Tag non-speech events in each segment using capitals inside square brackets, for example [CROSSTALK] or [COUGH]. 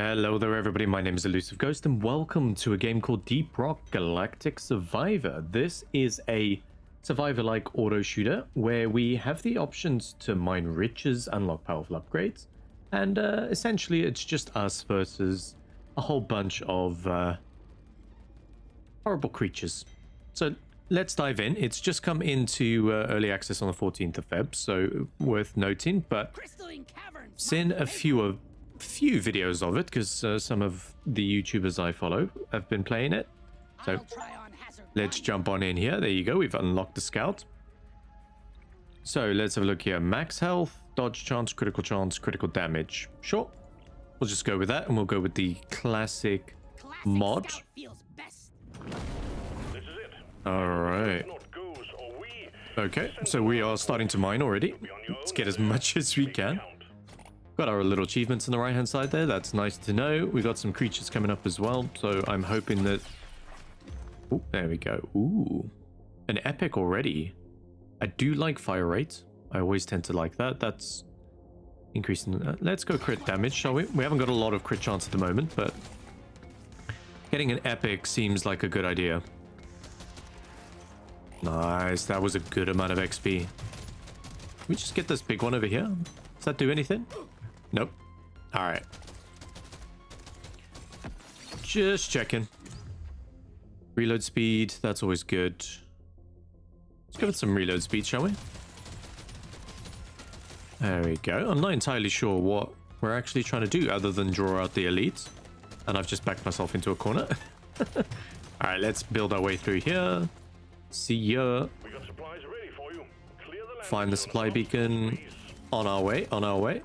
Hello there everybody, my name is Elusive Ghost and welcome to a game called Deep Rock Galactic Survivor. This is a survivor-like auto shooter where we have the options to mine riches, unlock powerful upgrades, and uh, essentially it's just us versus a whole bunch of uh, horrible creatures. So let's dive in. It's just come into uh, early access on the 14th of Feb, so worth noting, but seen a few of few videos of it because uh, some of the YouTubers I follow have been playing it. So let's jump on in here. There you go. We've unlocked the scout. So let's have a look here. Max health, dodge chance, critical chance, critical damage. Sure. We'll just go with that and we'll go with the classic, classic mod. All right. Okay, so we are starting to mine already. Let's get as much as we can. Got our little achievements on the right hand side there. That's nice to know. We've got some creatures coming up as well. So I'm hoping that... There we go. Ooh. An epic already. I do like fire rate. I always tend to like that. That's increasing. Uh, let's go crit damage, shall we? We haven't got a lot of crit chance at the moment, but getting an epic seems like a good idea. Nice. That was a good amount of XP. Can we just get this big one over here? Does that do anything? Nope. All right. Just checking. Reload speed, that's always good. Let's go with some reload speed, shall we? There we go. I'm not entirely sure what we're actually trying to do other than draw out the elites. And I've just backed myself into a corner. [LAUGHS] All right, let's build our way through here. See ya. Find the supply beacon. On our way, on our way.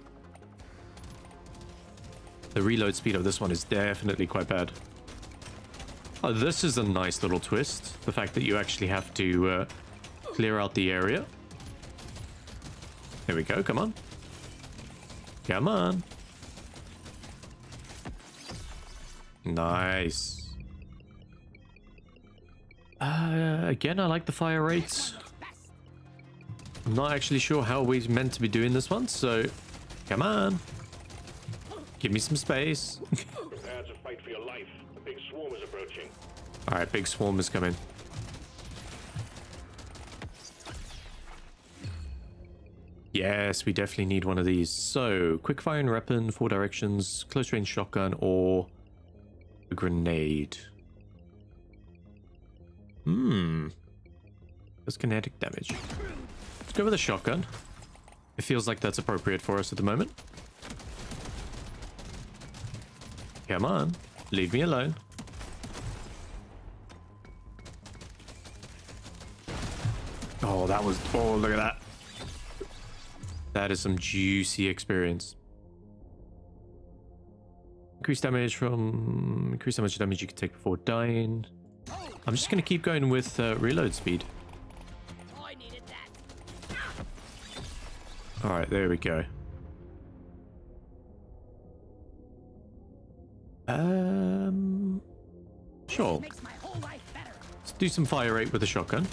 The reload speed of this one is definitely quite bad. Oh, this is a nice little twist. The fact that you actually have to uh, clear out the area. Here we go, come on. Come on. Nice. Uh, again, I like the fire rates. I'm not actually sure how we're meant to be doing this one, so come on. Give me some space. All right, big swarm is coming. Yes, we definitely need one of these. So, quick firing weapon, four directions, close range shotgun, or a grenade. Hmm. That's kinetic damage. Let's go with a shotgun. It feels like that's appropriate for us at the moment. Come on. Leave me alone. Oh, that was... Oh, look at that. That is some juicy experience. Increase damage from... Increase how much damage you can take before dying. I'm just going to keep going with uh, reload speed. Alright, there we go. Do some fire rate with the shotgun.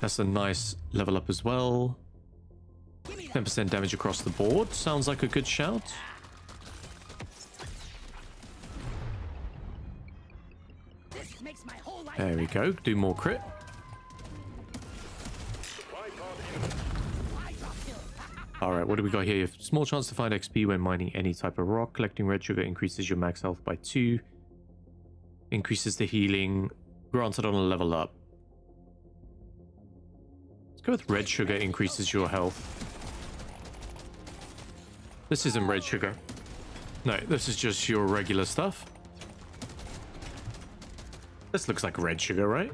That's a nice level up as well. 10% damage across the board. Sounds like a good shout. There we go. Do more crit. Alright, what do we got here? Small chance to find XP when mining any type of rock. Collecting red sugar increases your max health by 2. Increases the healing. Granted on a level up. Let's go with red sugar increases your health. This isn't red sugar. No, this is just your regular stuff. This looks like red sugar, right?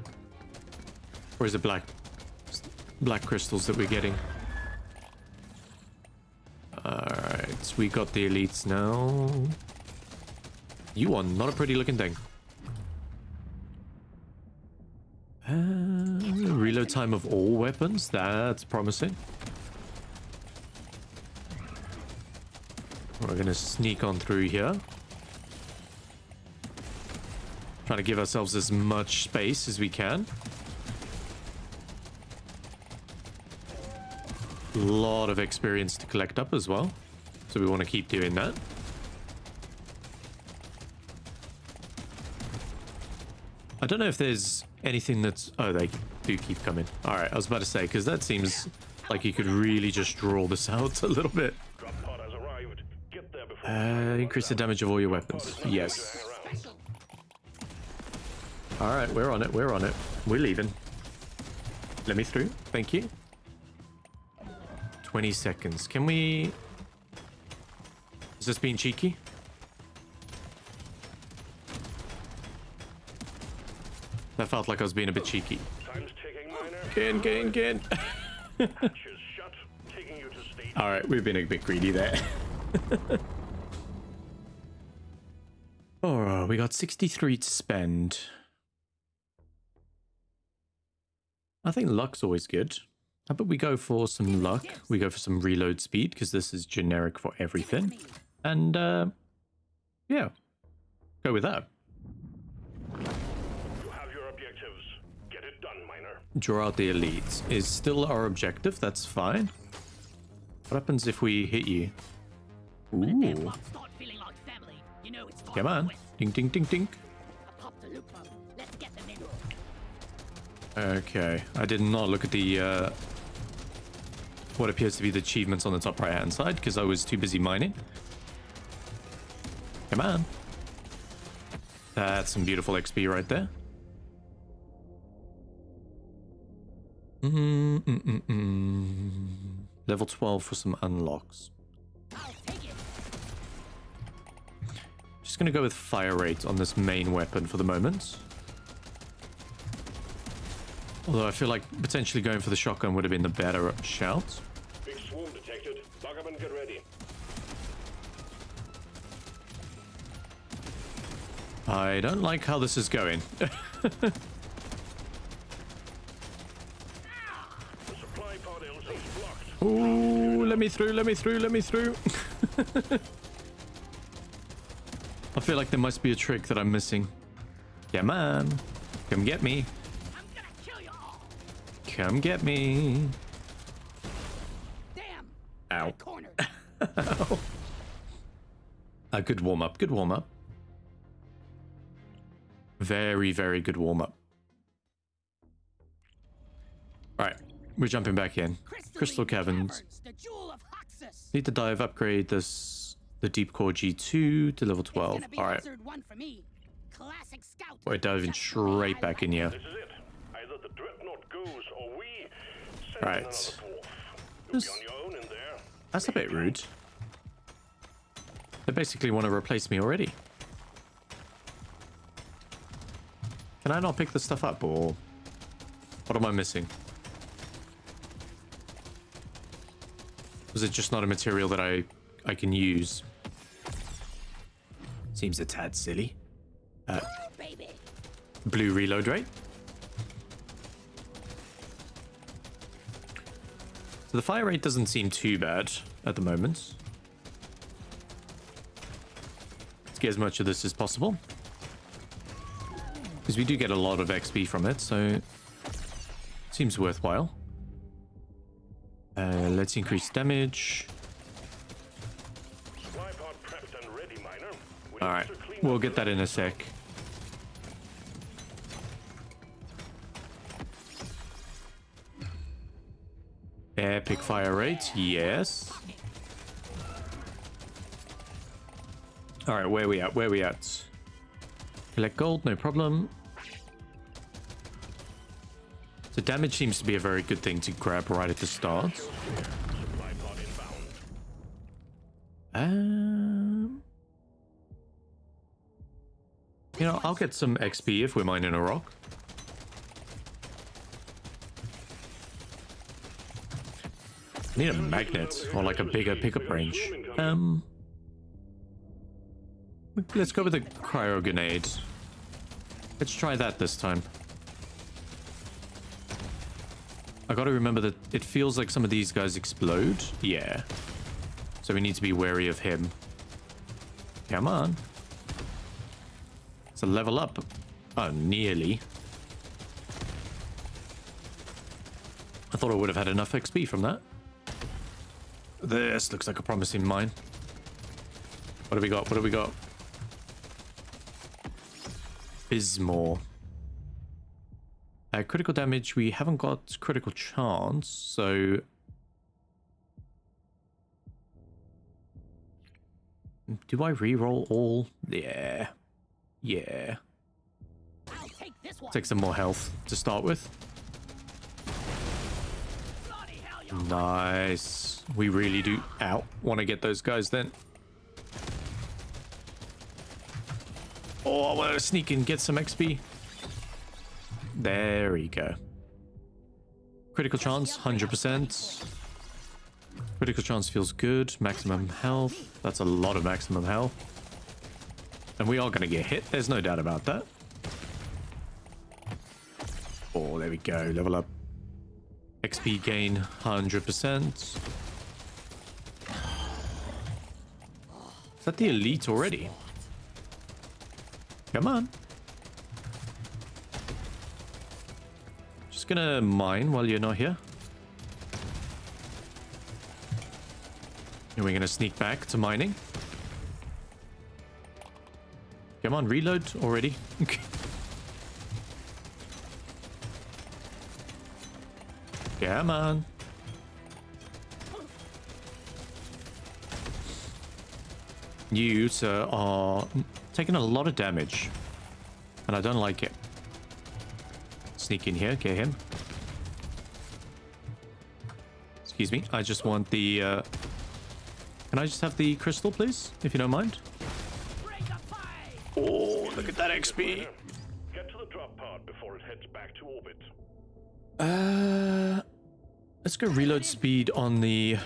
Or is it black? Black crystals that we're getting. Alright, we got the elites now. You are not a pretty looking thing. Uh, reload time of all weapons, that's promising. We're gonna sneak on through here. Trying to give ourselves as much space as we can. A lot of experience to collect up as well. So we want to keep doing that. I don't know if there's anything that's... Oh, they do keep coming. All right, I was about to say, because that seems like you could really just draw this [LAUGHS] out a little bit. Uh, increase the damage of all your weapons. Yes. All right, we're on it. We're on it. We're leaving. Let me through. Thank you. 20 seconds. Can we... Is this being cheeky? That felt like I was being a bit cheeky. Again, again, again. All right, we've been a bit greedy there. oh, we got 63 to spend. I think luck's always good. How about we go for some luck? We go for some reload speed because this is generic for everything. And uh, yeah, go with that. Draw out the elites is still our objective. That's fine. What happens if we hit you? Ooh. Come on. Ding, ding, ding, ding. Okay. I did not look at the, uh, what appears to be the achievements on the top right hand side because I was too busy mining. Come on. That's some beautiful XP right there. Mm -mm -mm Level 12 for some unlocks. Just gonna go with fire rate on this main weapon for the moment. Although I feel like potentially going for the shotgun would have been the better shout. Big swarm detected. Lock up and get ready. I don't like how this is going. [LAUGHS] Ooh, let me through, let me through, let me through. [LAUGHS] I feel like there must be a trick that I'm missing. Come on. Come get me. I'm gonna kill you all. Come get me. Damn. Ow. Ow. [LAUGHS] A good warm up. Good warm up. Very, very good warm up. All right. We're jumping back in. Crystal Caverns. Need to dive, upgrade this the Deep Core G2 to level 12. Alright. We're diving straight back in here. Right. That's a bit rude. They basically want to replace me already. Can I not pick this stuff up or what am I missing? Was it just not a material that I, I can use? Seems a tad silly. Uh, blue reload rate. So the fire rate doesn't seem too bad at the moment. Let's get as much of this as possible. Because we do get a lot of XP from it, so... Seems worthwhile. Uh, let's increase damage. Alright, we'll get that in a sec. Epic fire rate, yes. Alright, where we at? Where we at? Collect gold, no problem. So damage seems to be a very good thing to grab right at the start. Um, you know, I'll get some XP if we're mining a rock. I need a magnet or like a bigger pickup range. Um, let's go with the cryo grenade. Let's try that this time. I gotta remember that it feels like some of these guys explode. Yeah. So we need to be wary of him. Come on. It's a level up. Oh, nearly. I thought I would have had enough XP from that. This looks like a promising mine. What do we got? What do we got? Bismor. Uh, critical damage, we haven't got critical chance, so... Do I re-roll all? Yeah. Yeah. Take, take some more health to start with. Nice. We really do out want to get those guys then. Oh, I want to sneak and get some XP. There we go. Critical chance, 100%. Critical chance feels good. Maximum health. That's a lot of maximum health. And we are going to get hit. There's no doubt about that. Oh, there we go. Level up. XP gain 100%. Is that the elite already? Come on. Just gonna mine while you're not here. And we're gonna sneak back to mining. Come on, reload already. [LAUGHS] Come on. You, sir, are taking a lot of damage. And I don't like it. Sneak in here, get him. Excuse me, I just want the... Uh... Can I just have the crystal, please? If you don't mind. Oh, look at that XP. Get to the drop pod before it heads back to orbit. Uh, let's go reload speed on the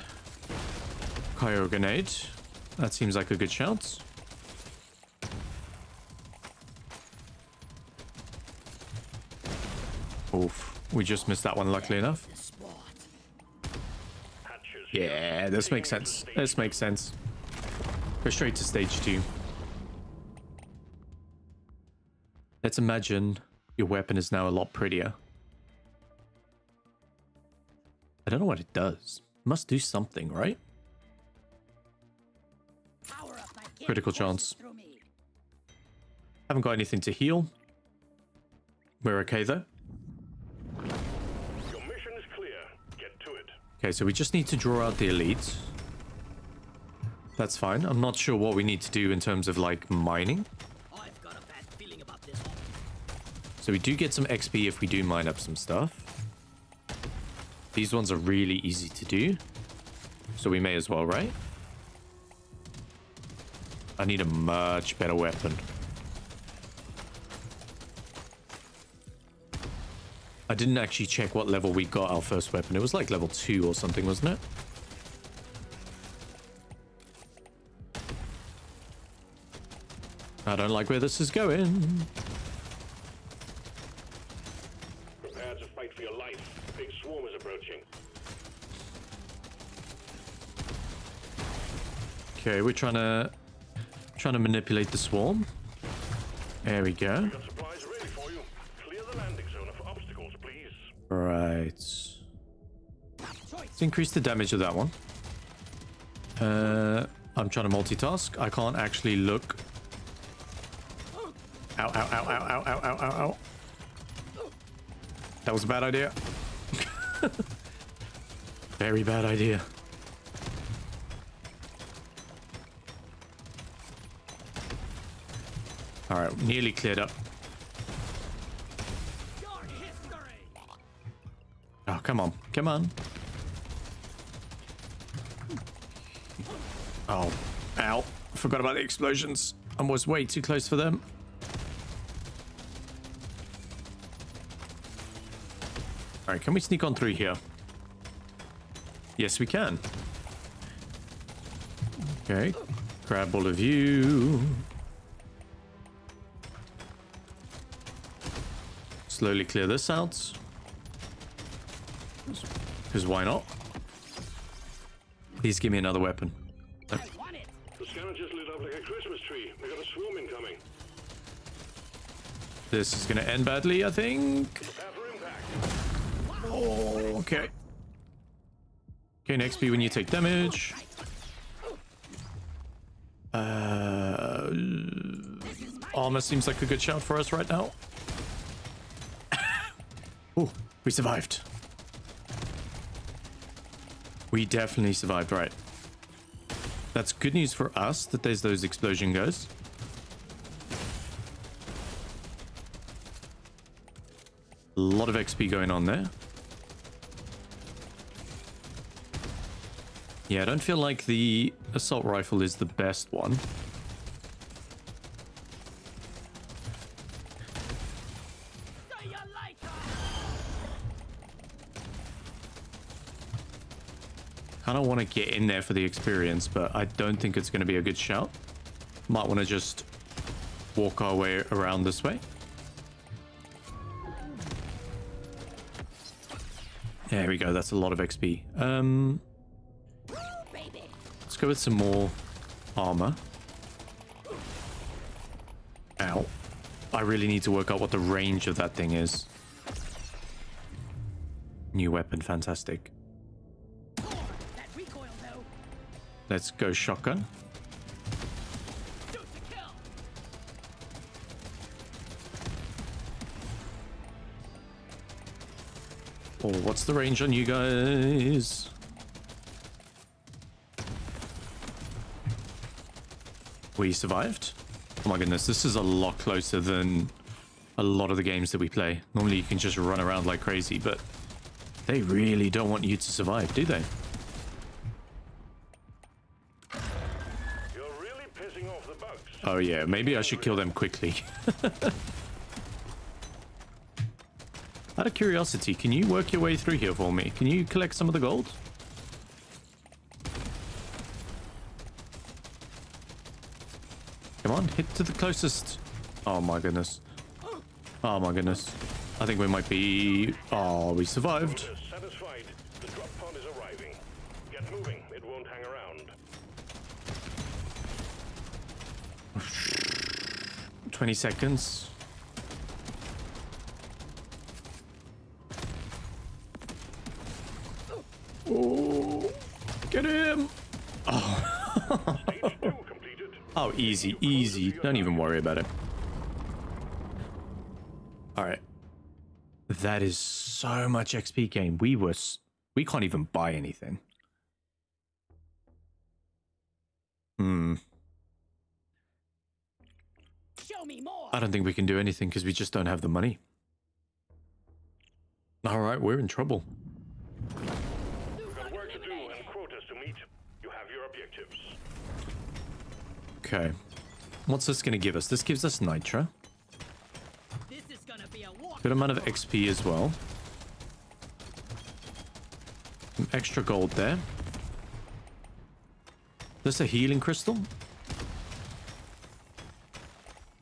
Cryo Grenade. That seems like a good shout. Oof. We just missed that one, luckily enough. Yeah, this makes sense. This makes sense. Go straight to stage two. Let's imagine your weapon is now a lot prettier. I don't know what it does. It must do something, right? Critical chance. Haven't got anything to heal. We're okay though. Okay, so we just need to draw out the elites. That's fine. I'm not sure what we need to do in terms of like mining. So we do get some XP if we do mine up some stuff. These ones are really easy to do. So we may as well, right? I need a much better weapon. I didn't actually check what level we got our first weapon. It was like level 2 or something, wasn't it? I don't like where this is going. Prepare to fight for your life. Big swarm is approaching. Okay, we're trying to Trying to manipulate the swarm. There we go. Let's increase the damage of that one. Uh, I'm trying to multitask. I can't actually look. Ow, ow, ow, ow, ow, ow, ow, ow, ow. That was a bad idea. [LAUGHS] Very bad idea. All right, nearly cleared up. Oh, come on. Come on. Oh, ow. Forgot about the explosions. and was way too close for them. All right, can we sneak on through here? Yes, we can. Okay, grab all of you. slowly clear this out. Because why not? Please give me another weapon. This is gonna end badly, I think. Oh, okay. Okay, next be when you take damage. Uh armor seems like a good shout for us right now. [LAUGHS] oh, we survived. We definitely survived, right. That's good news for us that there's those explosion goes. A lot of XP going on there. Yeah, I don't feel like the assault rifle is the best one. kind of want to get in there for the experience, but I don't think it's going to be a good shout. Might want to just walk our way around this way. There we go. That's a lot of XP. Um, let's go with some more armor. Ow. I really need to work out what the range of that thing is. New weapon. Fantastic. Let's go shotgun. Oh, what's the range on you guys? We survived. Oh my goodness, this is a lot closer than a lot of the games that we play. Normally you can just run around like crazy, but they really don't want you to survive, do they? Oh yeah, maybe I should kill them quickly. [LAUGHS] Out of curiosity, can you work your way through here for me? Can you collect some of the gold? Come on, hit to the closest. Oh my goodness. Oh my goodness. I think we might be... Oh, we survived. 20 seconds. Oh, get him! Oh. [LAUGHS] oh, easy, easy. Don't even worry about it. All right. That is so much XP gain. We were... We can't even buy anything. Hmm. I don't think we can do anything because we just don't have the money. All right, we're in trouble. Okay. What's this going to give us? This gives us Nitra. Good amount of XP as well. Some extra gold there. This a healing crystal?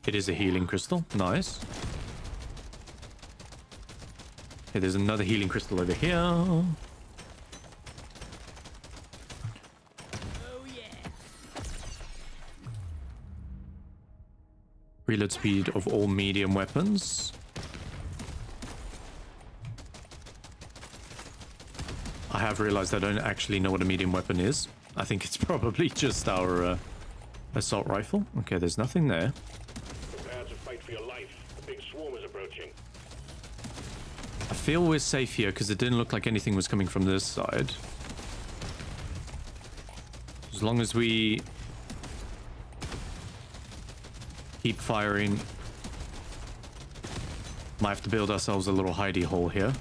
It is a healing crystal. Nice. There's another healing crystal over here. Reload speed of all medium weapons. I have realized I don't actually know what a medium weapon is. I think it's [LAUGHS] probably just our uh, assault rifle. Okay, there's nothing there. I feel we're safe here because it didn't look like anything was coming from this side. As long as we keep firing. Might have to build ourselves a little hidey hole here.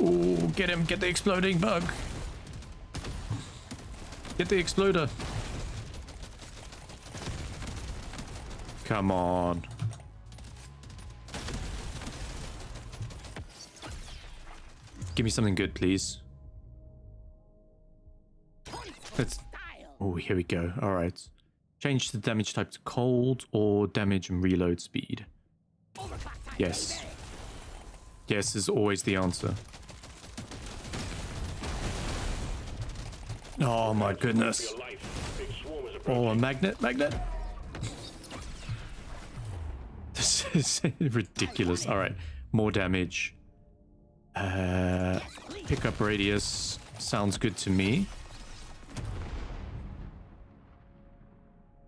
Ooh, get him, get the exploding bug. Get the exploder. Come on. Give me something good, please. Let's... Oh, here we go. All right. Change the damage type to cold or damage and reload speed. Yes. Yes is always the answer. Oh my goodness. Oh, a magnet, magnet. [LAUGHS] This is [LAUGHS] ridiculous. All right, more damage. Uh, pickup radius sounds good to me.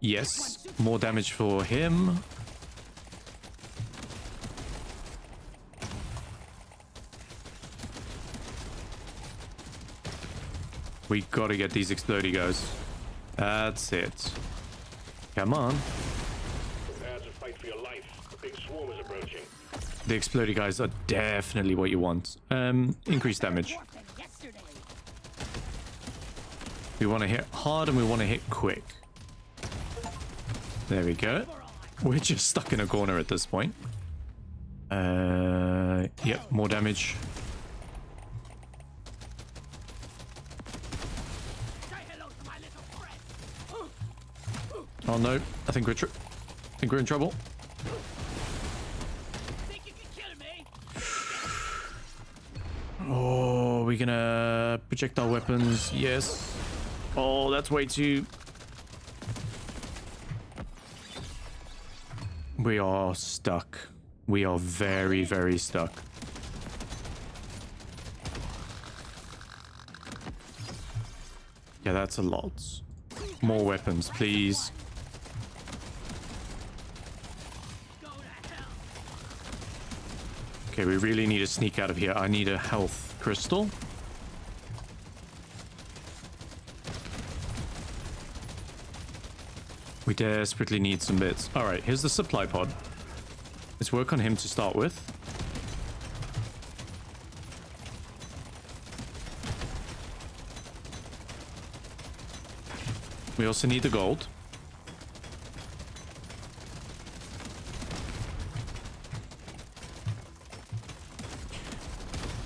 Yes, more damage for him. We gotta get these explodey guys. That's it. Come on. Prepare to fight for your life. The big swarm is approaching. The explodey guys are definitely what you want. Um, increase damage. We want to hit hard and we want to hit quick. There we go. We're just stuck in a corner at this point. Uh, yep, more damage. Oh no, I think we're I think we're in trouble. We gonna projectile weapons? Yes. Oh, that's way too. We are stuck. We are very, very stuck. Yeah, that's a lot. More weapons, please. Okay, we really need to sneak out of here. I need a health crystal. Desperately need some bits. All right, here's the supply pod. Let's work on him to start with. We also need the gold.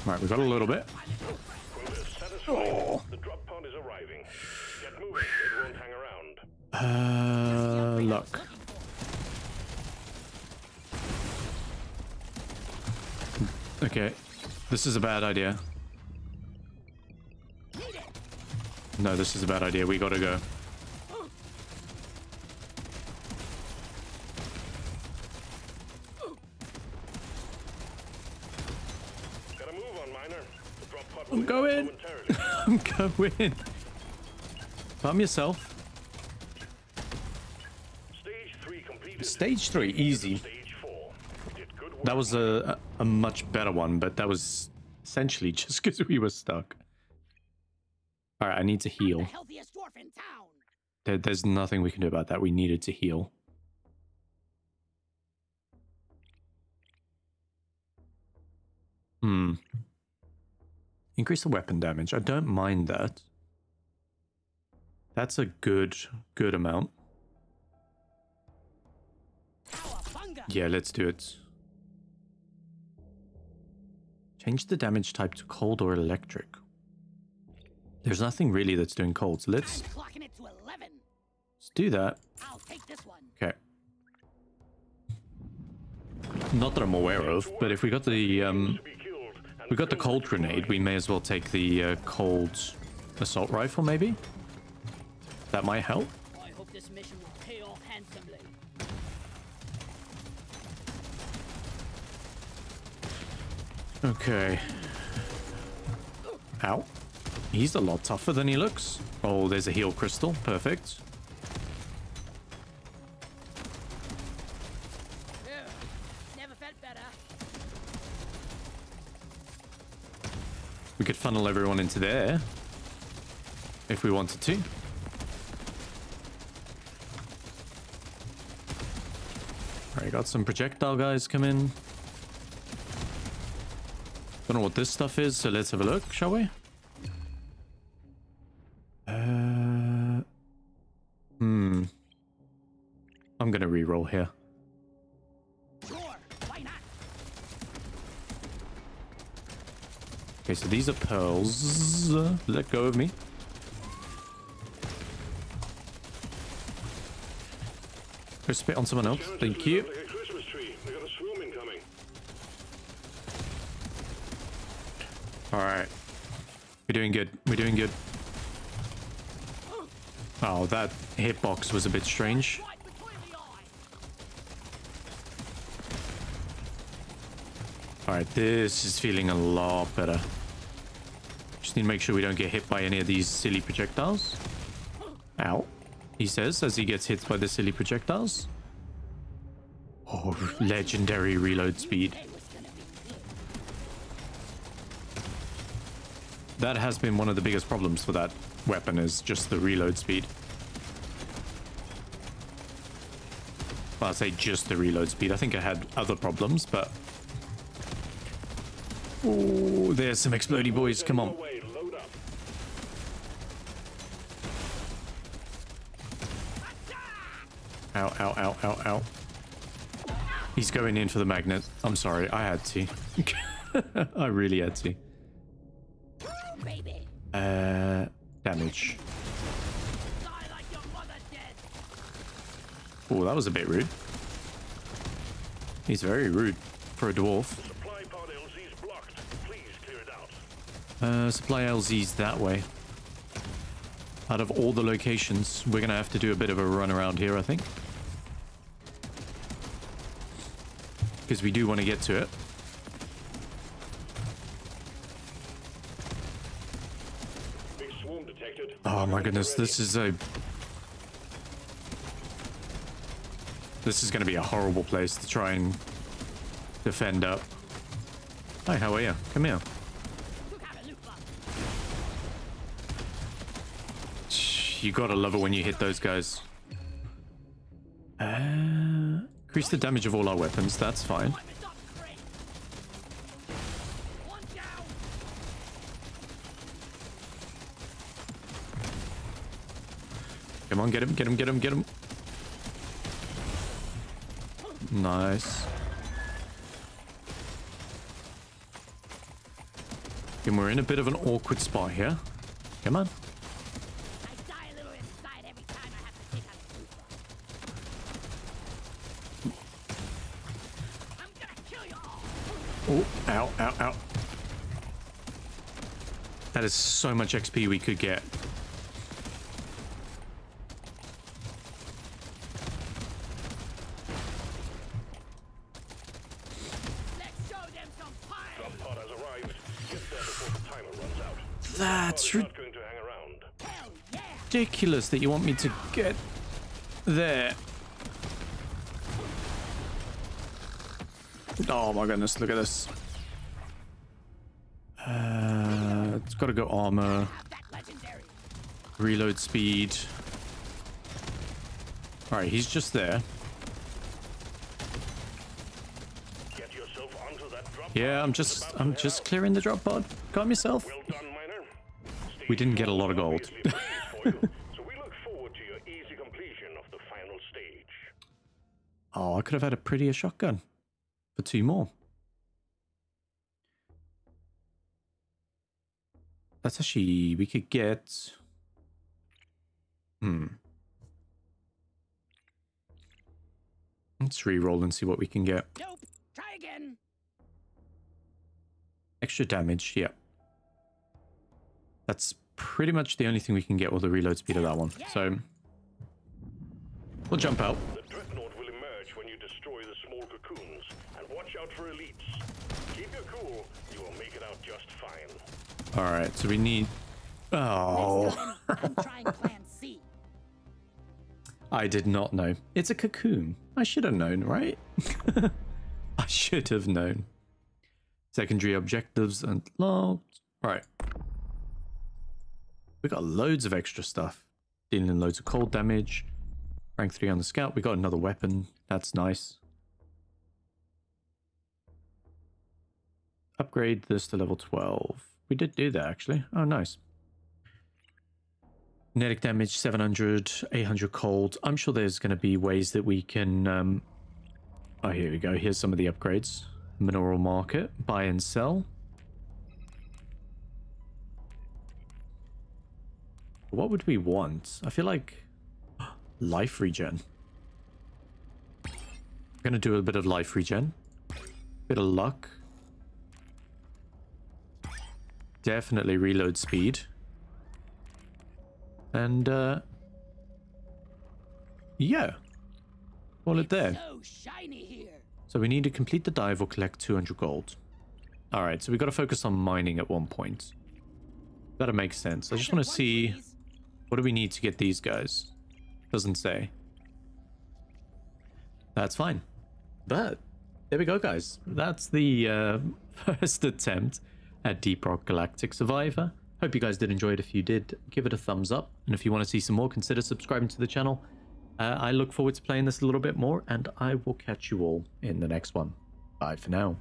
All right, we got a little bit. Oh. The drop pod is arriving. Get moving. It won't hang around. Uh, luck. Okay, this is a bad idea. No, this is a bad idea. We gotta go. Gotta move on, miner. The drop pod I'm going. [LAUGHS] I'm going. Calm yourself. Stage three completed. Stage three, easy. Stage four. Did good work. That was a, a, much better one, but that was essentially [LAUGHS] just because we were stuck. All right, I need to heal. The healthiest dwarf in town. There, there's nothing we can do about that. We needed to heal. Hmm. Increase the weapon damage. I don't mind that. That's a good, good amount. Yeah, let's do it. Change the damage type to cold or electric. There's nothing really that's doing cold, so let's, it to 11. let's do that. I'll take this one. Okay. Not that I'm aware of, but if we got the um, To be killed and we got the cold grenade, we may as well take the uh, cold assault rifle, maybe. That might help. Okay. Ow. He's a lot tougher than he looks. Oh, there's a heal crystal. Perfect. Never felt better. We could funnel everyone into there. If we wanted to. Alright, got some projectile guys come in. Don't know what this stuff is, so let's have a look, shall we? Uh, hmm. I'm gonna re-roll here. Okay, so these are pearls. Let go of me. Go spit on someone else. Thank you. like a Christmas tree. We got a swarm incoming. Alright. We're doing good. We're doing good. Oh, that hitbox was a bit strange. Alright, this is feeling a lot better. Just need to make sure we don't get hit by any of these silly projectiles. Ow. He says as he gets hit by the silly projectiles. Oh, legendary reload speed. It was gonna be good. That has been one of the biggest problems for that weapon is just the reload speed. Well, I say just the reload speed. I think I had other problems, but... Oh, there's some explodey boys. Come on. Ow, ow, ow, ow, ow. He's going in for the magnet. I'm sorry, I had to. [LAUGHS] I really had to. Baby, Uh, damage. die like your mother dead. Oh, that was a bit rude. He's very rude for a dwarf. Supply pod LZ's blocked. Please clear it out. Uh, supply LZ's that way. Out of all the locations, we're gonna have to do a bit of a run around here, I think. Because we do want to get to it. Big swarm detected. Oh my goodness, this is a... This is going to be a horrible place to try and defend up. Hi, how are you? Come here. You gotta love it when you hit those guys. Uh, increase the damage of all our weapons, that's fine. Weapons upgrade. One down. Come on, get him, get him, get him, get him. Nice. And we're in a bit of an awkward spot here. Come on. Oh, ow, ow, ow. That is so much XP we could get. Let's show them some fire. Drop pod has arrived. Get there before the timer runs out. That's Pod is not going to hang around. Hell yeah. Ridiculous that you want me to get there. Oh my goodness, look at this. Uh, it's got to go armor, Have that legendary. reload speed. All right, he's just there. Get yourself onto that drop Yeah. I'm just, I'm just out. clearing the drop pod. Calm yourself. Well done. We didn't get a lot of gold. [LAUGHS] Obviously praise for you, so we look forward to your easy completion of the final stage. Oh, I could have had a prettier shotgun for two more. That's actually, we could get... Hmm. Let's re-roll and see what we can get. Nope. Try again. Extra damage, yeah. That's pretty much the only thing we can get with the reload speed of that one. So, we'll jump out. The dreadnought will emerge when you destroy the small cocoons, and watch out for elites. Keep your cool, you will make it out just fine. All right, so we need... Oh, time, I'm trying plan C. [LAUGHS] I did not know. It's a cocoon. I should have known, right? [LAUGHS] I should have known. Secondary objectives unlocked. All right. We got loads of extra stuff. Dealing loads of cold damage. Rank 3 on the scout. We got another weapon. That's nice. Upgrade this to level 12. We did do that, actually. Oh, nice. Kinetic damage 700, 800 cold. I'm sure there's going to be ways that we can. Um... Oh, here we go. Here's some of the upgrades. Mineral market, buy and sell. What would we want? I feel like [GASPS] life regen. I'm going to do a bit of life regen. Bit of luck. Definitely reload speed. And, uh... Yeah. Call it there. So. So we need to complete the dive or collect 200 gold. All right, so we got to focus on mining at one point. That makes sense. I just want to see what do we need to get these guys. Doesn't say. That's fine. But there we go, guys. That's the uh, [LAUGHS] first attempt at Deep Rock Galactic Survivor. Hope you guys did enjoy it. If you did, give it a thumbs up. And if you want to see some more, consider subscribing to the channel. Uh, I look forward to playing this a little bit more, and I will catch you all in the next one. Bye for now.